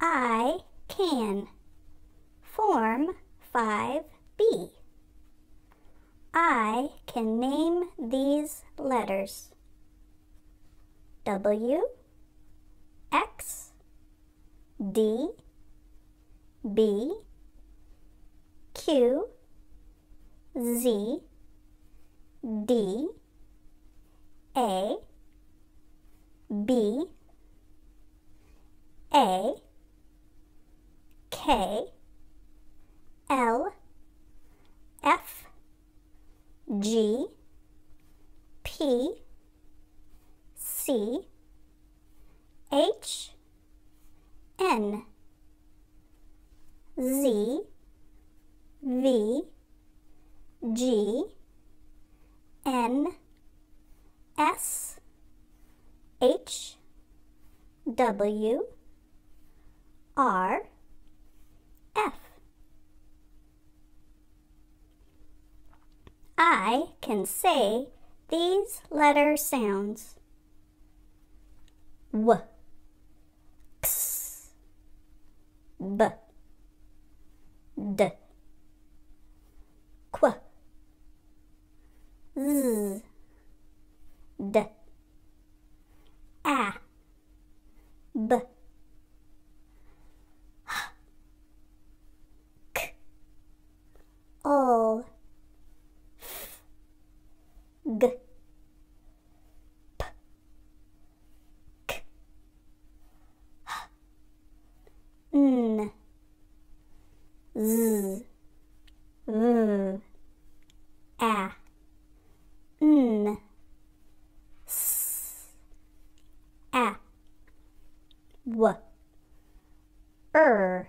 I can. Form 5B. I can name these letters. W, X, D, B, Q, Z, D, A, B, A, K, L, F, G, P, C, H, N, Z, V, G, N, S, H, W, R, F. I can say these letter sounds. W, X, B, D, Qu, Z, D, A, B, H, K, L, F, G, P, K, H, N, Z, V, A, N, S, A, W, Er.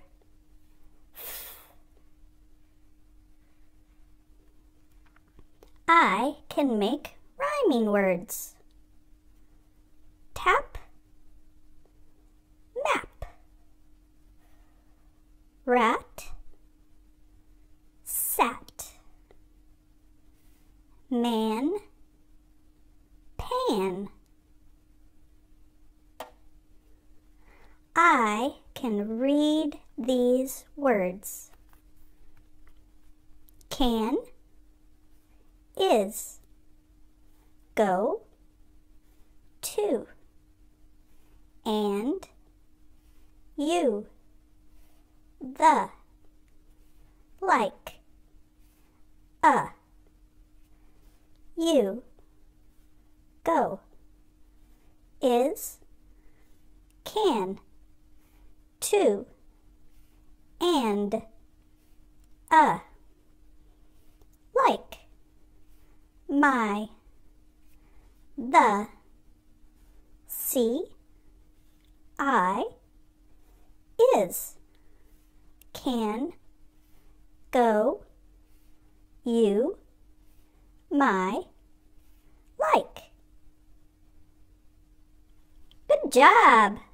I can make rhyming words. Tap, map, rat, pan. I can read these words. Can, is, go, to, and, you, the, like, a, you, go, is, can, to, and, a, like, my, the, see, I, is, can, go, you, my, like. Good job!